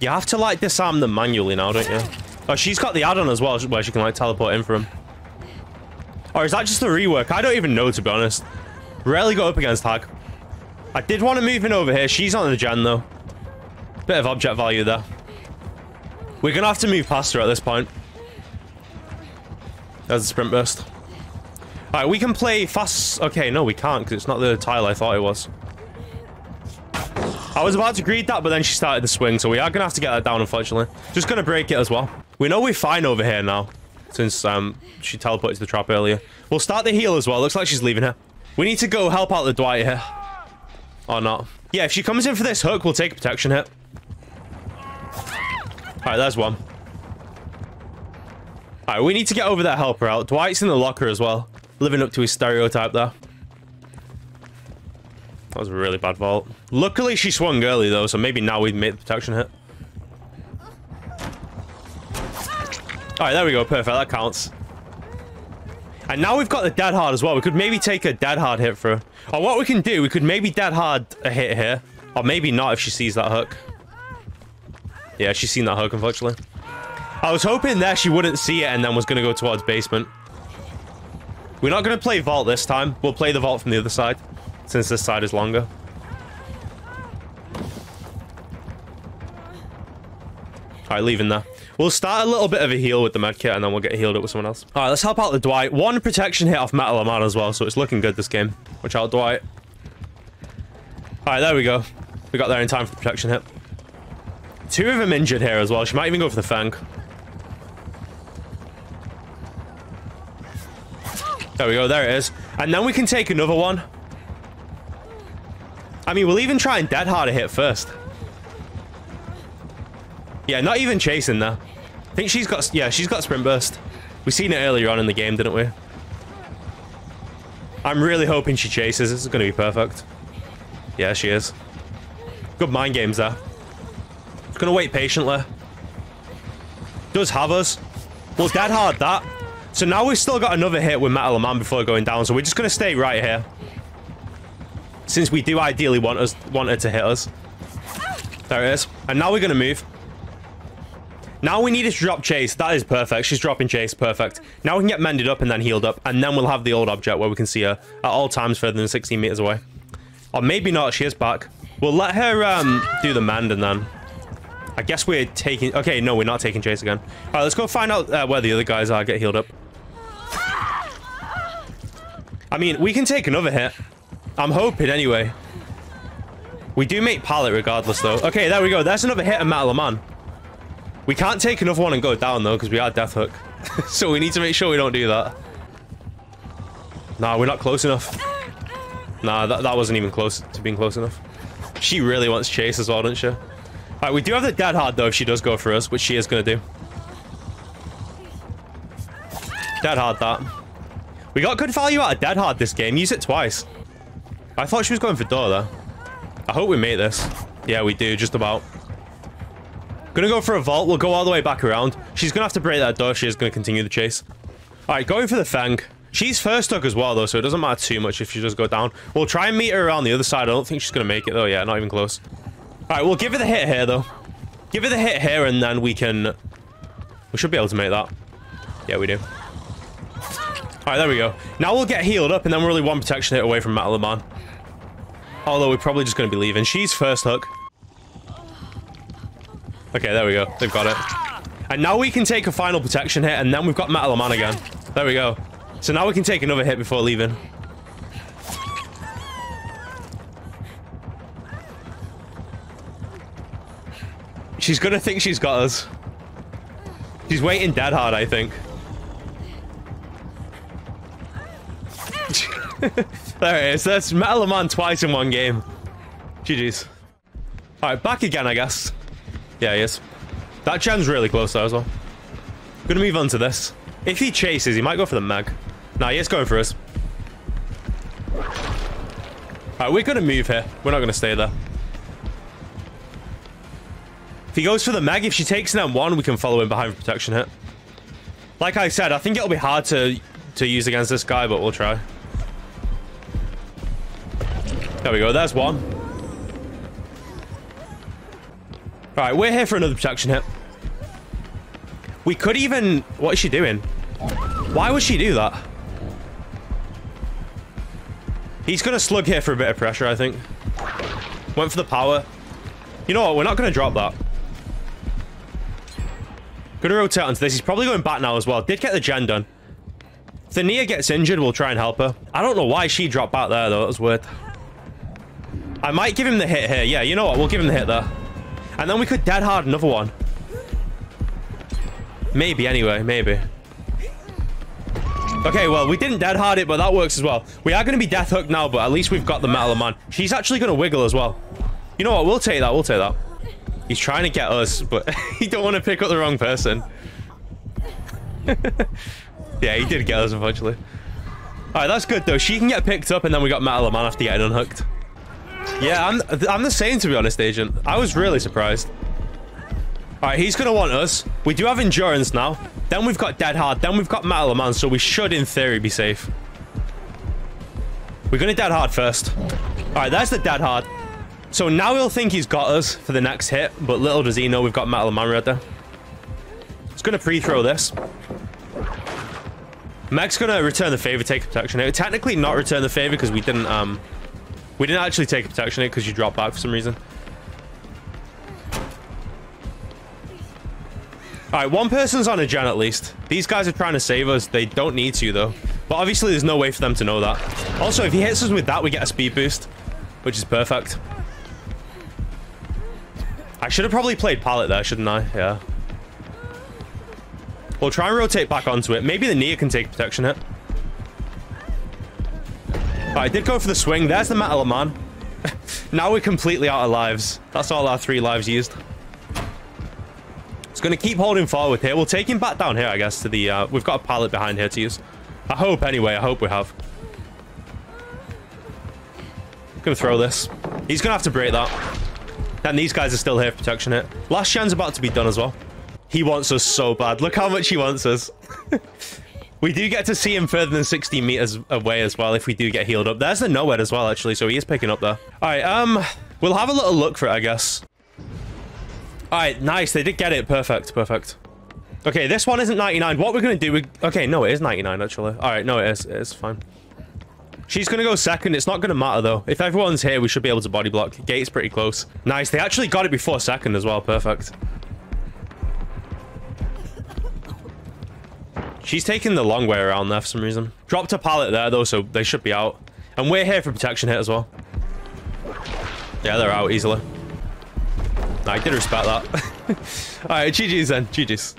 You have to, like, disarm them manually now, don't you? Oh, she's got the add-on as well, where she can, like, teleport in for him. Or is that just the rework? I don't even know, to be honest. Rarely go up against Hag. I did want to move in over here. She's on the gen, though. Bit of object value there. We're going to have to move past her at this point. There's a sprint burst. Alright, we can play fast... Okay, no, we can't, because it's not the tile I thought it was. I was about to greet that, but then she started the swing, so we are going to have to get that down, unfortunately. Just going to break it as well. We know we're fine over here now, since um, she teleported to the trap earlier. We'll start the heal as well. Looks like she's leaving her. We need to go help out the Dwight here. Or not. Yeah, if she comes in for this hook, we'll take a protection hit. Alright, there's one. Alright, we need to get over that helper out. Dwight's in the locker as well. Living up to his stereotype there. That was a really bad vault. Luckily, she swung early, though, so maybe now we've made the protection hit. Alright, there we go. Perfect. That counts. And now we've got the dead hard as well. We could maybe take a dead hard hit for her. Or what we can do, we could maybe dead hard a hit here. Or maybe not if she sees that hook. Yeah, she's seen that hook, unfortunately. I was hoping there she wouldn't see it and then was going to go towards basement. We're not going to play vault this time. We'll play the vault from the other side, since this side is longer. Alright, leaving there. We'll start a little bit of a heal with the medkit, and then we'll get healed up with someone else. Alright, let's help out the Dwight. One protection hit off Mettle Man as well, so it's looking good this game. Watch out, Dwight. Alright, there we go. We got there in time for protection hit. Two of them injured here as well. She might even go for the Feng. There we go. There it is. And then we can take another one. I mean, we'll even try and dead hard a hit first. Yeah, not even chasing there. I think she's got... Yeah, she's got sprint burst. We seen it earlier on in the game, didn't we? I'm really hoping she chases. This is going to be perfect. Yeah, she is. Good mind games there. Gonna wait patiently. Does have us. Well, dead hard that. So now we've still got another hit with Mettle Man before going down. So we're just gonna stay right here. Since we do ideally want us want her to hit us. There it is. And now we're gonna move. Now we need to drop chase. That is perfect. She's dropping chase. Perfect. Now we can get mended up and then healed up. And then we'll have the old object where we can see her at all times further than 16 meters away. Or maybe not. She is back. We'll let her um, do the mend and then I guess we're taking... Okay, no, we're not taking chase again. All right, let's go find out uh, where the other guys are. Get healed up. I mean, we can take another hit. I'm hoping, anyway. We do make pallet regardless, though. Okay, there we go. There's another hit of Mettle Man. We can't take another one and go down, though, because we are Death Hook. so we need to make sure we don't do that. Nah, we're not close enough. Nah, that, that wasn't even close to being close enough. She really wants chase as well, doesn't she? Alright, we do have the dead hard, though, if she does go for us, which she is going to do. Dead hard, that. We got good value out of dead hard this game. Use it twice. I thought she was going for door, though. I hope we made this. Yeah, we do, just about. Gonna go for a vault. We'll go all the way back around. She's gonna have to break that door. She is gonna continue the chase. Alright, going for the Feng. She's first hook as well, though, so it doesn't matter too much if she does go down. We'll try and meet her around the other side. I don't think she's gonna make it, though. Yeah, not even close. Alright, we'll give her the hit here, though. Give it the hit here, and then we can... We should be able to make that. Yeah, we do. Alright, there we go. Now we'll get healed up, and then we're only one protection hit away from Mettle Man. Although we're probably just going to be leaving. She's first hook. Okay, there we go. They've got it. And now we can take a final protection hit, and then we've got Mettle Man again. There we go. So now we can take another hit before leaving. She's gonna think she's got us. She's waiting dead hard, I think. There it is. That's Mettle Man twice in one game. GG's. Alright, back again, I guess. Yeah, he is. That gen's really close though as well. Gonna move on to this. If he chases, he might go for the Meg. Nah, he is going for us. Alright, we're gonna move here. We're not gonna stay there. If he goes for the Meg, if she takes an M1, we can follow him behind protection hit. Like I said, I think it'll be hard to, to use against this guy, but we'll try. There we go, there's one. Alright, we're here for another protection hit. We could even... What is she doing? Why would she do that? He's going to slug here for a bit of pressure, I think. Went for the power. You know what? We're not going to drop that. Going to rotate onto this. He's probably going back now as well. Did get the gen done. If the Nea gets injured, we'll try and help her. I don't know why she dropped back there, though. That was weird. I might give him the hit here. Yeah, you know what? We'll give him the hit there. And then we could dead hard another one. Maybe, anyway. Maybe. Okay, well, we didn't dead hard it, but that works as well. We are going to be death hooked now, but at least we've got the mettle man. She's actually going to wiggle as well. You know what? We'll take that. We'll take that. He's trying to get us, but he don't want to pick up the wrong person. yeah, he did get us, unfortunately. All right, that's good, though. She can get picked up, and then we got Mettle Man after getting unhooked. Yeah, I'm, I'm the same, to be honest, Agent. I was really surprised. All right, he's going to want us. We do have Endurance now. Then we've got Dead Hard. Then we've got Mettle Man, so we should, in theory, be safe. We're going to Dead Hard first. All right, there's the Dead Hard. So now he'll think he's got us for the next hit, but little does he know we've got Mettle Man right there. He's going to pre-throw this. Meg's going to return the favor, take protection. It technically not return the favor because we didn't um we didn't actually take a protection hit because you dropped back for some reason. All right, one person's on a gen at least. These guys are trying to save us. They don't need to though. But obviously there's no way for them to know that. Also, if he hits us with that, we get a speed boost, which is perfect. I should have probably played pallet there, shouldn't I? Yeah. We'll try and rotate back onto it. Maybe the Nea can take a protection hit. I did go for the swing. There's the Mettle Man. now we're completely out of lives. That's all our three lives used. It's going to keep holding forward here. We'll take him back down here, I guess, to the... Uh, we've got a pallet behind here to use. I hope, anyway. I hope we have. Gonna throw this. He's gonna have to break that. And these guys are still here protection hit. Last gen's about to be done as well. He wants us so bad. Look how much he wants us. we do get to see him further than 60 meters away as well if we do get healed up. There's the nowhere as well, actually, so he is picking up there. All right, um, we'll have a little look for it, I guess. All right, nice. They did get it. Perfect, perfect. Okay, this one isn't 99. What we're going to do... We... Okay, no, it is 99, actually. All right, no, it is. It is fine. She's going to go second. It's not going to matter, though. If everyone's here, we should be able to body block. Gate's pretty close. Nice. They actually got it before second as well. Perfect. She's taking the long way around there for some reason. Dropped a pallet there, though, so they should be out. And we're here for protection hit as well. Yeah, they're out easily. I did respect that. Alright, GG's then. GG's.